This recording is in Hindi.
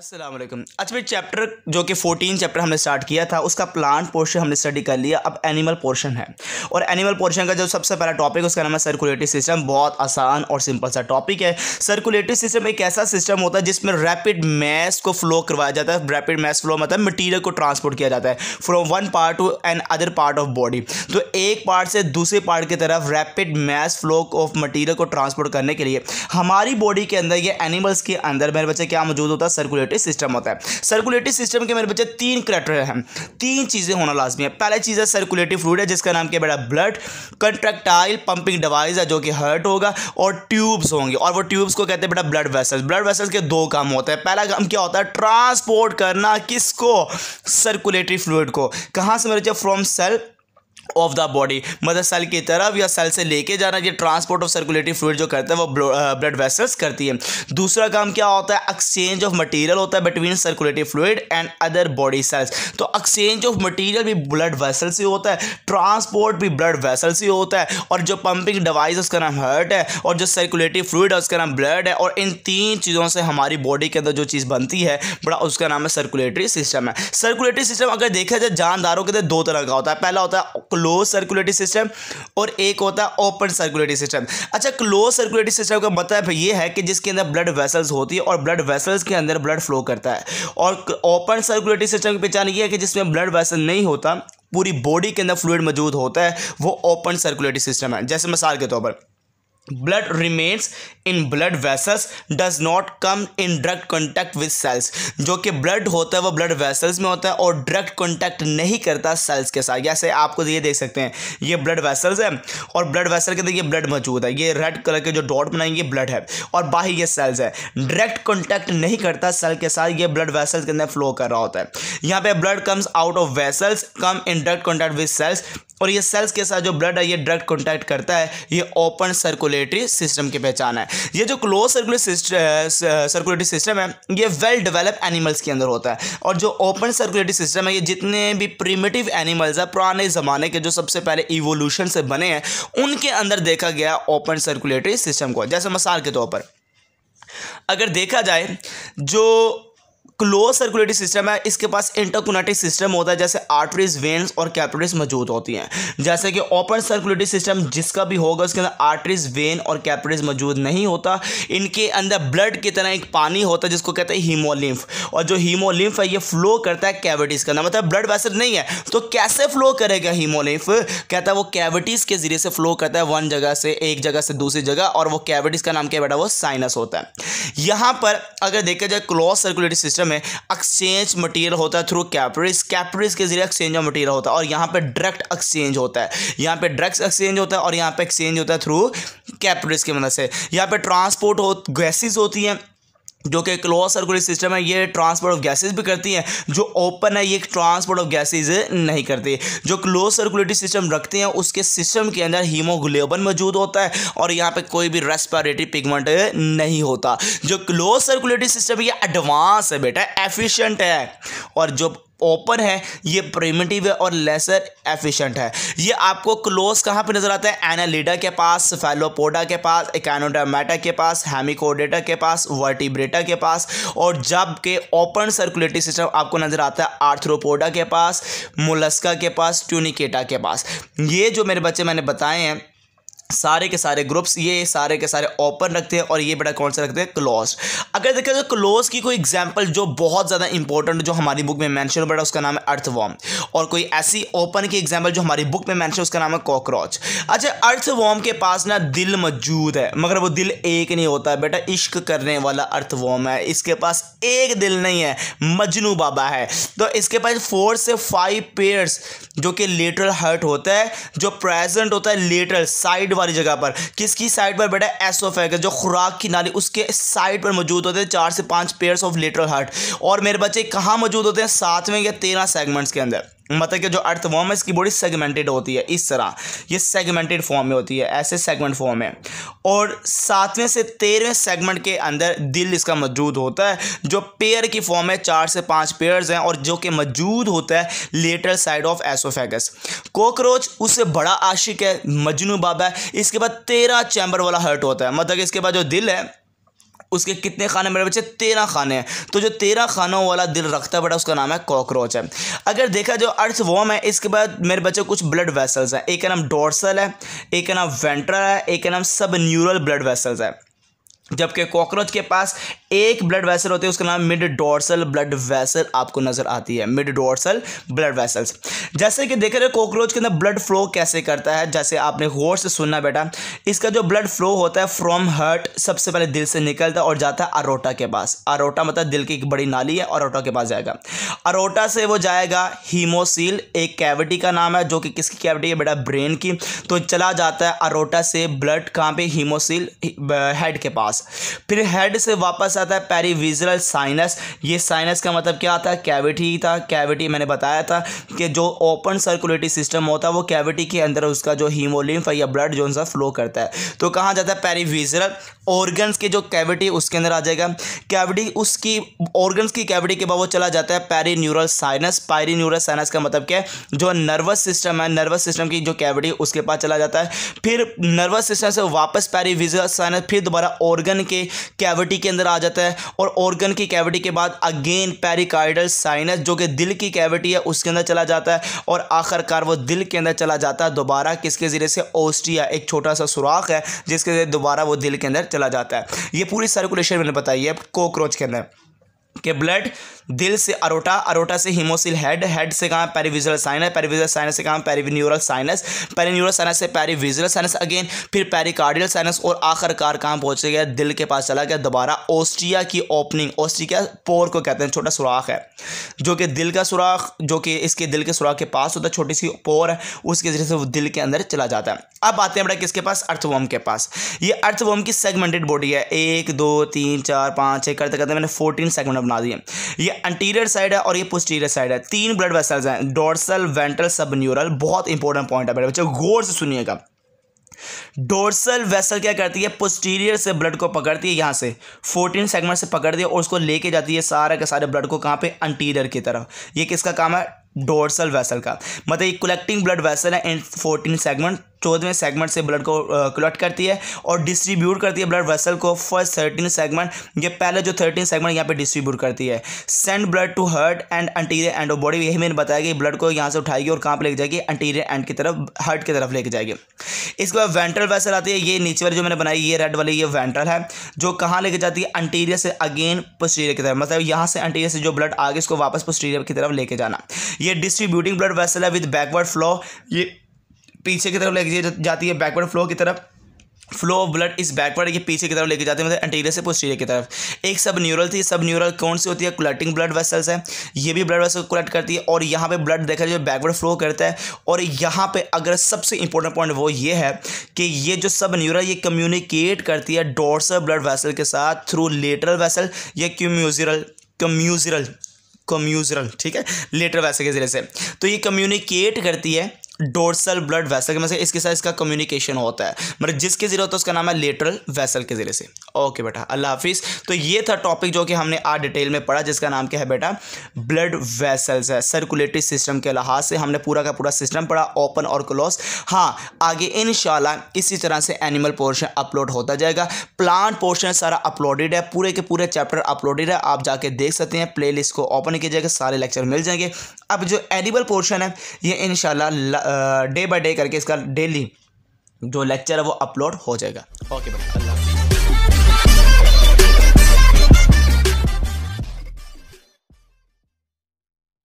अस्सलाम वालेकुम अच्छा भाई चैप्टर जो कि 14 चैप्टर हमने स्टार्ट किया था, उसका प्लांट पोर्शन हमने स्टडी कर लिया। अब एनिमल पोर्शन है। और एनिमल पोर्शन का जो सबसे पहला टॉपिक उसका नाम है सर्कुलेटरी सिस्टम बहुत आसान और सिंपल सा टॉपिक है। सर्कुलेटरी सिस्टम एक ऐसा सिस्टम होता है, जिसमें रैपिड मैस को फ्लो करवाया जाता है। रैपिड मैस फ्लो मतलब मटीरियल को ट्रांसपोर्ट किया जाता है। From one part to another part of body तो एक पार्ट से दूसरे पार्ट की तरफ़ rapid mass flow of material को ट्रांसपोर्ट करने के लिए, हमारी बॉडी के अंदर ये एनिमल्स के अंदर, मेरे बच्चे, क्या मौजूद होता है? सर्कुलेटरी सर्कुलेटरी सिस्टम होता है। सर्कुलेटरी सिस्टम के मेरे बच्चे तीन करेक्टर हैं। तीन चीज़ें होना लाजमी है। पहला चीज़ है सर्कुलेटरी फ्लूड है, जिसका नाम क्या बेटा? ब्लड कंट्रैक्टाइल पंपिंग डिवाइस है, जो कि हर्ट होगा और ट्यूब्स होंगे। और वो ट्यूब्स को कहते हैं बेटा ब्लड वेसल्स। ब्लड वेसल्स के दो काम होते हैं। पहला काम क्या होता है? ट्रांसपोर्ट करना किसको? सर्कुलेटरी फ्लूड को। कहाँ से मेरे बच्चे? From cell of the body मतलब सेल की तरफ़ या सेल से लेके जाना, ये ट्रांसपोर्ट ऑफ़ सर्कुलेटरी फ्लूड जो करता है, वो ब्लड वेसल्स करती है। दूसरा काम क्या होता है? एक्सचेंज ऑफ़ मटेरियल होता है between circulatory fluid and other body cells तो एक्सचेंज ऑफ़ मटेरियल भी ब्लड वेसल से होता है ट्रांसपोर्ट भी ब्लड वेसल से होता है। और जो पंपिंग डिवाइस है उसका नाम हार्ट है, और जो सर्कुलेटरी फ्लूड है, उसका नाम ब्लड है। और इन तीन चीज़ों से हमारी बॉडी के अंदर जो चीज़ बनती है, बड़ा उसका नाम है सर्कुलेटरी सिस्टम है। सर्कुलेटरी सिस्टम अगर देखा जाए, जानदारों के अंदर दो तरह का होता है। पहला होता है क्लोज सर्कुलेटरी सिस्टम और एक होता है ओपन सर्कुलेटरी सिस्टम अच्छा क्लोज सर्कुलेटरी सिस्टम का मतलब ये है कि जिसके अंदर ब्लड वेसल्स होती है और ब्लड वेसल्स के अंदर ब्लड फ्लो करता है। और ओपन सर्कुलेटरी सिस्टम की पहचान ये है कि जिसमें ब्लड वेसल नहीं होता, पूरी बॉडी के अंदर फ्लूड मौजूद होता है, वो ओपन सर्कुलेटरी सिस्टम है। जैसे मिसाल के तौर पर blood remains in blood vessels does not come in direct contact with cells जो कि ब्लड होता है, वो ब्लड वेसल्स में होता है और ड्रग कॉन्टैक्ट नहीं करता सेल्स के साथ। जैसे आपको ये देख सकते हैं, ये ब्लड वेसल्स है और ब्लड वेसल के अंदर ये ब्लड मौजूद है। ये रेड कलर के जो डॉट बनाएँगे ब्लड है और बाहर ये सेल्स है। डायरेक्ट कॉन्टैक्ट नहीं करता सेल के साथ, ये ब्लड वेसल्स के अंदर फ्लो कर रहा होता है। यहाँ पे blood comes out of vessels come in direct contact with cells और ये सेल्स के साथ जो ब्लड है, ये डायरेक्ट कॉन्टैक्ट करता है, ये ओपन सर्कुलेटरी सिस्टम की पहचान है। ये जो क्लोज सर्कुलेटरी सर्कुलेटरी सिस्टम है, ये वेल डेवलप एनिमल्स के अंदर होता है। और जो ओपन सर्कुलेटरी सिस्टम है, ये जितने भी प्रिमेटिव एनिमल्स है, पुराने ज़माने के जो सबसे पहले इवोल्यूशन से बने हैं, उनके अंदर देखा गया ओपन सर्कुलेटरी सिस्टम को। जैसे मिसाल के तौर पर, अगर देखा जाए, जो क्लोज सर्कुलेटरी सिस्टम है, इसके पास इंटरकोनेटिक सिस्टम होता है, जैसे आर्टरीज वेन्स और कैपिटरीज मौजूद होती हैं। जैसे कि ओपन सर्कुलेटरी सिस्टम जिसका भी होगा, उसके अंदर आर्टरीज वेन और कैपिटरीज मौजूद नहीं होता। इनके अंदर ब्लड की तरह एक पानी होता है, जिसको कहते हैं हीमोलिम्फ और जो हीमोलिम्फ है, ये फ्लो करता है कैविटीज़ के अंदर। मतलब ब्लड वैसे नहीं है तो कैसे फ्लो करेगा हीमोलिम्फ कहता है वो कैविटीज़ के ज़रिए से फ्लो करता है वन जगह से, एक जगह से दूसरी जगह, और वो कैविटीज़ का नाम क्या बेटा? वो साइनस होता है। यहाँ पर अगर देखा जाए क्लोज सर्कुलेटरी सिस्टम में एक्सचेंज मटेरियल होता है थ्रू कैपरिस कैपरिस के ज़रिए एक्सचेंज ऑफ़ मटेरियल होता है और यहाँ पे डायरेक्ट एक्सचेंज होता है. यहाँ पे ड्रग्स एक्सचेंज होता है और यहाँ पे एक्सचेंज होता है थ्रू कैपरिस की मदद से. यहाँ पे ट्रांसपोर्ट हो गैसेज होती हैं. जो कि क्लोज सर्कुलर सिस्टम है, ये ट्रांसपोर्ट ऑफ़ गैसेस भी करती हैं, जो ओपन है, ये ट्रांसपोर्ट ऑफ़ गैसेस नहीं करती। जो क्लोज सर्कुलेटरी सिस्टम रखते हैं, उसके सिस्टम के अंदर हीमोग्लोबन मौजूद होता है, और यहाँ पे कोई भी रेस्पिरेटरी पिगमेंट नहीं होता। जो क्लोज सर्कुलेटरी सिस्टम ये एडवांस है बेटा एफिशिएंट है, और जो ओपन है, ये प्रिमिटिव है और लेसर एफिशिएंट है। ये आपको क्लोज कहाँ पे नज़र आता है? एनालिडा के पास फैलोपोडा के पास इकानोडामेटा के पास हेमिकोडेटा के पास वर्टिब्रेटा के पास और जब के ओपन सर्कुलेटरी सिस्टम आपको नज़र आता है आर्थ्रोपोडा के पास मुलस्का के पास ट्यूनिकेटा के पास। ये जो मेरे बच्चे मैंने बताए हैं सारे के सारे ग्रुप्स, ये सारे के सारे ओपन रखते हैं और ये बेटा कौन सा रखते हैं? क्लोज अगर देखा जाए क्लोज की कोई एग्जांपल जो बहुत ज़्यादा इंपॉर्टेंट जो हमारी बुक में मेंशन बेटा उसका नाम है अर्थवॉर्म और कोई ऐसी ओपन की एग्जांपल जो हमारी बुक में मेंशन उसका नाम है कॉकरोच अच्छा अर्थवॉर्म के पास ना दिल मौजूद है, मगर वो दिल एक नहीं होता, बेटा इश्क करने वाला अर्थवॉर्म है। इसके पास एक दिल नहीं है, मजनू बाबा है। तो इसके पास फोर से फाइव पेयर्स जो कि लेटरल हर्ट होता है, जो प्रेजेंट होता है लेटरल साइड वाली जगह पर। किसकी साइड पर बेटा? एसोफेगस जो खुराक की नाली, उसके साइड पर मौजूद होते हैं चार से पाँच पेयर्स ऑफ़ लेटरल हर्ट और मेरे बच्चे कहाँ मौजूद होते हैं? सातवें या तेरह सेगमेंट्स के अंदर। मतलब कि जो अर्थ अर्थवॉर्म है इसकी बॉडी सेगमेंटेड होती है, इस तरह। ये सेगमेंटेड फॉर्म में होती है, ऐसे सेगमेंट फॉर्म में। और सातवें से तेरहवें सेगमेंट के अंदर दिल इसका मौजूद होता है, जो पेयर की फॉर्म है, चार से पाँच पेयर्स हैं, और जो कि मौजूद होता है lateral side of oesophagus cockroach उससे बड़ा आशिक है, मजनू बाबा है, इसके बाद तेरह चैम्बर वाला हर्ट होता है। मतलब इसके बाद जो दिल है उसके कितने खाने मेरे बच्चे? तेरह खाने हैं। तो जो तेरह खानों वाला दिल रखता है बड़ा, उसका नाम है कॉकरोच है। अगर देखा जो अर्थ वॉम है, इसके बाद मेरे बच्चे कुछ ब्लड वेसल्स हैं। एक का नाम डोर्सल है, एक का नाम वेंट्रल है, एक का नाम सब न्यूरल ब्लड वेसल्स है। जबकि कॉकरोच के पास एक ब्लड वेसल होती है, उसका नाम मिड डोर्सल ब्लड वेसल आपको नज़र आती है, मिड डोर्सल ब्लड वेसल्स। जैसे कि देख रहे हो, कॉकरोच के अंदर ब्लड फ्लो कैसे करता है, जैसे आपने गौर से सुनना बेटा, इसका जो ब्लड फ्लो होता है फ्रॉम हर्ट सबसे पहले दिल से निकलता है और जाता है अरोटा के पास। अरोटा मतलब दिल की एक बड़ी नाली है अरोटा के पास जाएगा। अरोटा से वो जाएगा हीमोसील, एक कैविटी का नाम है, जो कि किसकी कैविटी है बेटा? ब्रेन की। तो चला जाता है अरोटा से ब्लड, कहाँ पे? हीमोसील हेड के पास। फिर हेड से वापस आता है पेरीविजरल साइनस ये साइनस का मतलब क्या आता है कैविटी था। कैविटी मैंने बताया था कि जो ओपन सर्कुलेटरी सिस्टम होता है, वो कैविटी के अंदर उसका जो हीमोलिम्फ या ब्लड जो सा फ्लो करता है। तो कहाँ जाता है? पेरीविजरल ऑर्गन्स की जो कैविटी उसके अंदर आ जाएगा। कैविटी उसकी ऑर्गन्स की कैविटी के बाद वो चला जाता है perineural sinus perineural sinus का मतलब क्या है? जो नर्वस सिस्टम है नर्वस सिस्टम की जो कैविटी उसके पास चला जाता है। फिर नर्वस सिस्टम से वापस पैरी विजुअल साइनस फिर दोबारा ऑर्गन के कैविटी के अंदर आ जाता है और ऑर्गन की कैविटी के बाद अगेन पेरिकार्डल साइनस जो कि दिल की कैविटी है, उसके अंदर चला जाता है और आखिरकार वो दिल के अंदर चला जाता है दोबारा किसके ज़रिए से? ओस्टिया एक छोटा सा सुराख है जिसके ज़रिए दोबारा वो दिल के अंदर चला जाता है। ये पूरी सर्कुलेशन मैंने बताई है कोक्रोच के अंदर। कि ब्लड दिल से अरोटा अरोटा से हिमोसिल हेड हेड से कहाँ पेरीविजुअल साइनस पेरीविजुअल साइनस से कहाँ पेरीन्यूरल साइनस पेरीन्यूरल साइनस से पेरीविजुअल साइनस अगेन फिर पेरिकार्डियल साइनस और आखिरकार कहाँ पहुँच गया, दिल के पास चला गया दोबारा ऑस्ट्रिया की ओपनिंग ऑस्ट्रिया पोर को कहते हैं, छोटा सुराख है, जो कि दिल का सुराख, जो कि इसके दिल के सुराख के पास होता है, छोटी सी पोर है उसके ज़रिए से वो दिल के अंदर चला जाता है। अब आते हैं बड़ा किसके पास? अर्थवॉम के पास। ये अर्थवॉम की सेगमेंटेड बॉडी है। एक, दो, तीन, चार, पाँच छः करते करते मैंने फोर्टीन सेगमेंट बना दिए। ये अंटीरियर साइड है और ये पोस्टीरियर साइड है। तीन ब्लड वेसल्स हैं डोर्सल वेंट्रल सबन्यूरल बहुत इंपॉर्टेंट पॉइंट है मेरे बच्चे, गौर से सुनिएगा। डोर्सल वेसल क्या करती है? पोस्टीरियर से ब्लड को पकड़ती है यहाँ से। 14 सेगमेंट से पकड़ती है और उसको लेके जाती है सारे के सारे ब्लड को कहाँ पे? अंटीरियर की तरफ़। ये किसका काम है? डोर्सल वेसल का। मतलब ये कलेक्टिंग ब्लड वेसल है इन फोर्टीन सेगमेंट चौदहवें सेगमेंट से ब्लड को कलेक्ट करती है और डिस्ट्रीब्यूट करती है ब्लड वेसल को फ़र्स्ट थर्टीन सेगमेंट ये पहले जो थर्टीन सेगमेंट यहाँ पे डिस्ट्रीब्यूट करती है। Send blood to heart and anterior end of body यही मैंने बताया कि ब्लड को यहाँ से उठाएगी और कहाँ पर लेके जाएगी? अंटीरियर एंड की तरफ़ हर्ट की तरफ़ लेके जाएगी। इसके बाद वेंट्रल वैसल आती है, ये नीचे वाली जो मैंने बनाई, ये रेड वाली, ये वेंट्रल है, जो कहाँ लेके जाती है? अंटीरियर से अगेन पोस्टीरियर की तरफ़। मतलब यहाँ से अंटीरियर से जो ब्लड आगे, इसको वापस पोस्टीरियर की तरफ़ लेके जाना। ये डिस्ट्रीब्यूटिंग ब्लड वैसल है विद बैकवर्ड फ्लो ये पीछे की तरफ़ लेके जाती है बैकवर्ड फ्लो की तरफ़। फ्लो ऑफ़ ब्लड इस बैकवर्ड के पीछे की तरफ़ लेके जाते हैं मतलब एंटीरियर से पोस्टीरियर की तरफ़। एक सब न्यूरल थी, सब न्यूरल कौन सी होती है? कुलेक्टिंग ब्लड वेसल्स है। ये भी ब्लड वेसल कलेक्ट करती है और यहाँ पे ब्लड देखा जाए बैकवर्ड फ्लो करता है और यहाँ पे अगर सबसे इंपॉर्टेंट पॉइंट वो ये है कि ये जो सब न्यूरल ये कम्युनिकेट करती है डोर्सल ब्लड वेसल के साथ थ्रू लेटरल वेसल या क्यूम्यूजरल कम्यूजरल कम्यूजरल ठीक है? लेटर वैसे के ज़रिए से। तो ये कम्युनिकेट करती है डोर्सल ब्लड वेसल के मतलब इसके साथ इसका कम्युनिकेशन होता है। मतलब जिसके ज़रिए होता है, उसका नाम है लेटरल वेसल के ज़रिए से। ओके बेटा, अल्लाह हाफिज़। तो ये था टॉपिक जो कि हमने आज डिटेल में पढ़ा, जिसका नाम क्या है बेटा? ब्लड वेसल्स है। सर्कुलेटरी सिस्टम के लिहाज से हमने पूरा का पूरा सिस्टम पढ़ा ओपन और क्लोज हाँ आगे इन इसी तरह से एनिमल पोर्शन अपलोड होता जाएगा। प्लांट पोर्शन सारा अपलोडेड है। पूरे के पूरे चैप्टर अपलोडेड है। आप जाके देख सकते हैं। प्ले को ओपन कीजिएगा सारे लेक्चर मिल जाएँगे। अब जो एडिबल पोर्शन है, ये इन डे बाई डे करके इसका डेली जो लेक्चर है वो अपलोड हो जाएगा। ओके भाई अल्लाह